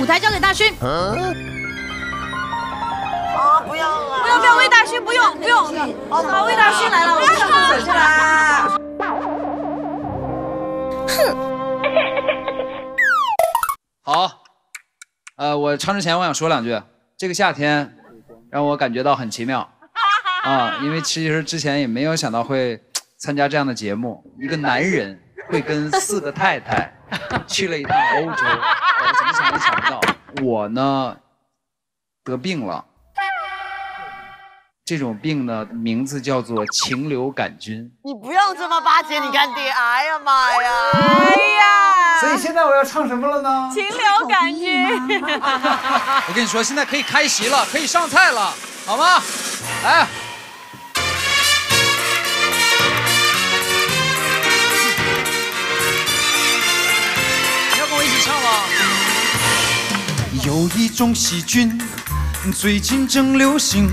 舞台交给大勋。啊，不要啊！不要不要，魏大勋不用不用，好，魏大勋来了，我们上厕所去啦。好，呃，我唱之前我想说两句。这个夏天让我感觉到很奇妙 啊，因为其实之前也没有想到会参加这样的节目。一个男人会跟四个太太去了一趟欧洲，我怎么想到。我呢得病了，这种病呢名字叫做禽流感菌。你不要这么巴结你干爹，哎呀妈呀！哎呀，所以现在我要唱什么了呢？禽流感菌。我跟你说，现在可以开席了，可以上菜了，好吗？来。有一种细菌，最近正流行，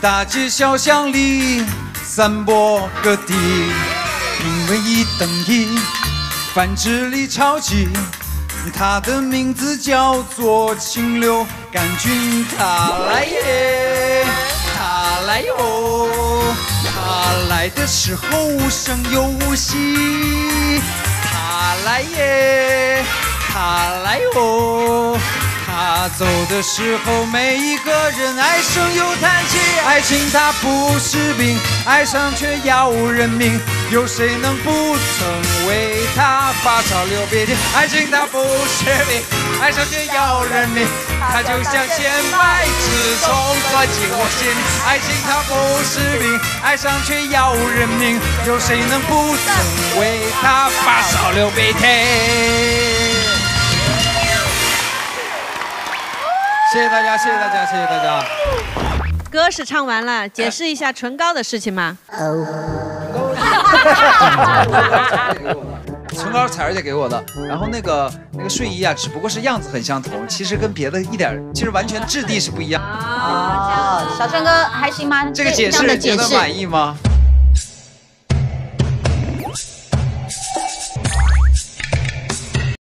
大街小巷里散播各地，因为一等一，繁殖力超级。它的名字叫做禽流感菌，它来耶，它来哟，它来的时候无声又无息，它来耶，它来哦。走的时候，每一个人唉声又叹气。爱情它不是病，爱上却要人命。有谁能不曾为他发烧流鼻涕？爱情它不是病，爱上却要人命。它就像千百只虫钻进我心里。爱情它不是病，爱上却要人命。有谁能不曾为他发烧流鼻涕？谢谢大家，谢谢大家，谢谢大家。歌是唱完了，解释一下唇膏的事情吗？唇膏是彩儿姐给我的，然后那个那个睡衣啊，只不过是样子很相同，其实跟别的一点，其实完全质地是不一样。哦，小郑哥还行吗？这个解释的释觉得满意吗？